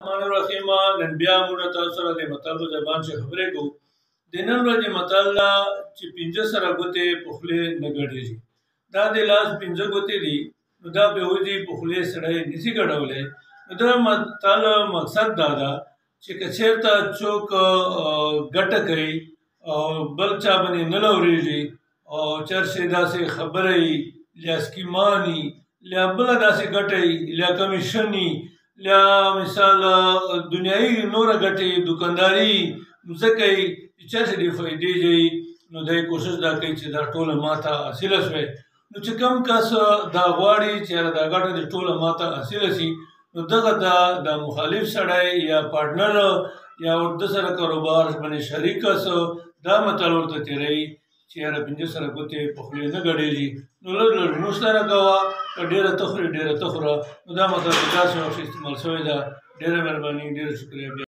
الرحمن الرحیم نن بیا موږ تاسو سره د متل په زبان چې خبرې کوو د نن ورځې متل دا چې پنځه سره ګوتې په خولې نه ګډېږي دا د لاس پنځه ګوتې دي نو دا به ودی په خولې سړی نسی ګډولې نو دا متل مقصد دا ده چې که چېرته څوک ګټه کوي او بل چا باندې نه لورېږي او چرسه داسې خبره ای لیا سکیمانی لیا بل داسې ګټه ای لیا کمیشنی لیا مثال دنیایي نور ګټه دکانداری مزکه چرسه دی فائدې جي نو دای کوشش دا کوي چې دا ټوله ماته حاصله شوي نو چې کم کس دا غواړي چې دا ګټه د ټوله ماته حاصله شي نو دغه ته د مخالف سړی یا پارټنر یا ورته سره کاروبار باندې شریک سو دا مطلب ورته تیری چې یاره پنځه سره ګوتې په خولې نه ګډېږي نو لږ لږ لمونځ سره کوه که ډېره ته خورې ډېره ته خوره نو دا مطلب داسې وخت استعمال شوی ده ډېره مهرباني ډېره شکریه